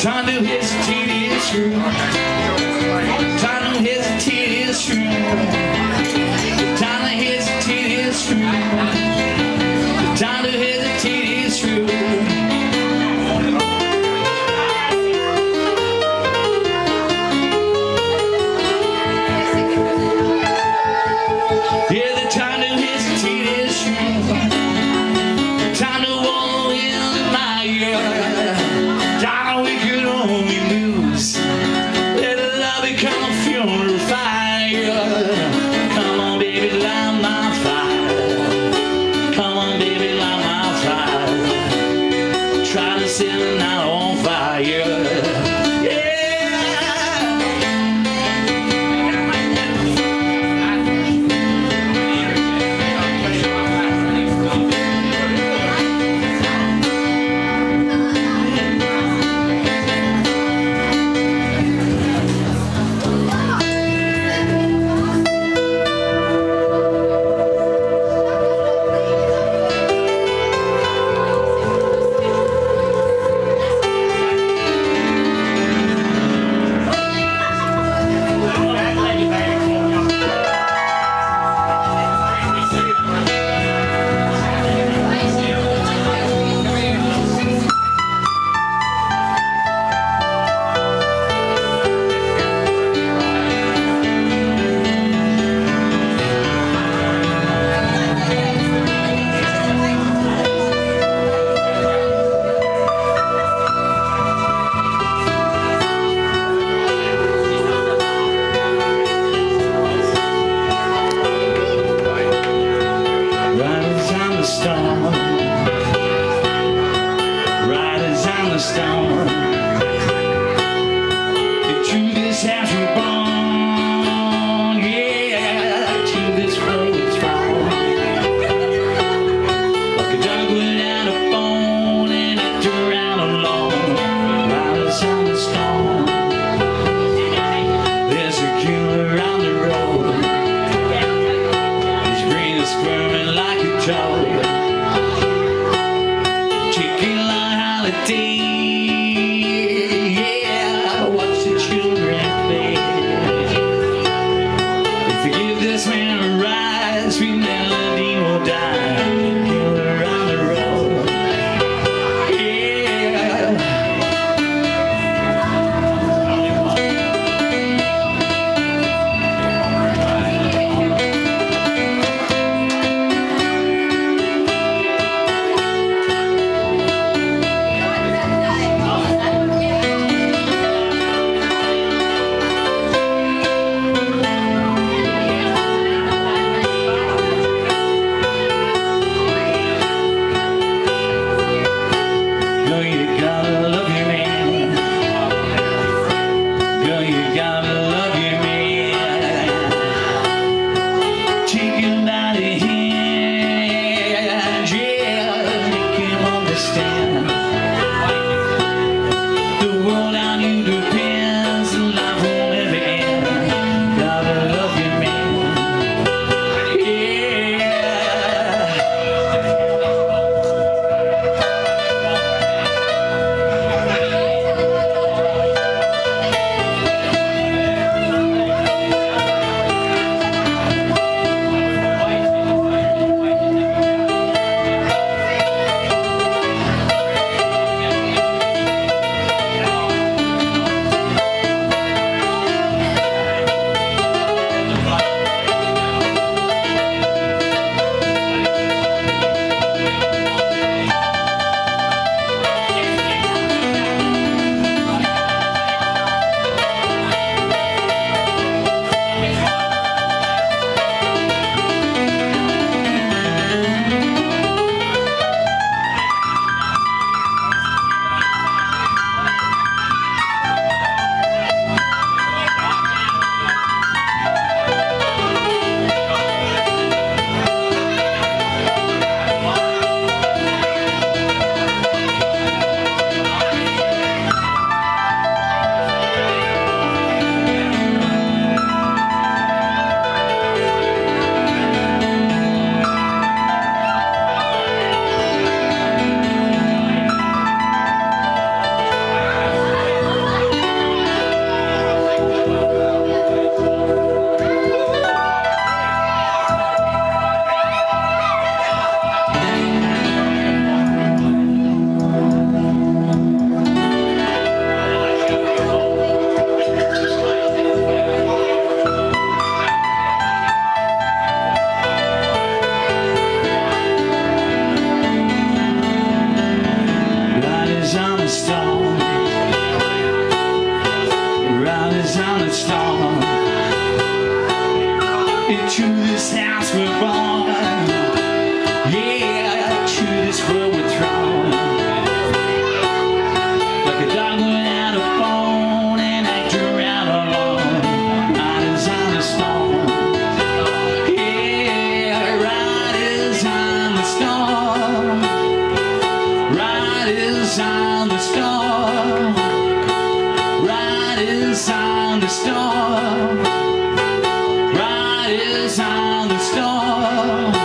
Time to hesitate is true. Time to hesitate is true. Time to hesitate is true. Yeah, the time to hesitate is true. Time to still not on fire. The melody. Into this house we're born. Yeah, to this world we're thrown. Like a dog without a bone, an actor out alone. Riders on the storm. Yeah, riders on the storm. Riders on the storm. Riders on the storm. On the storm.